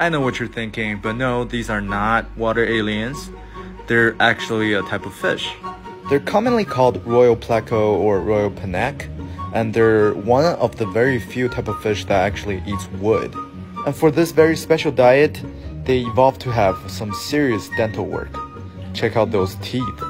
I know what you're thinking, but no, these are not water aliens. They're actually a type of fish. They're commonly called royal pleco or royal panaque, and they're one of the very few type of fish that actually eats wood. And for this very special diet, they evolved to have some serious dental work. Check out those teeth.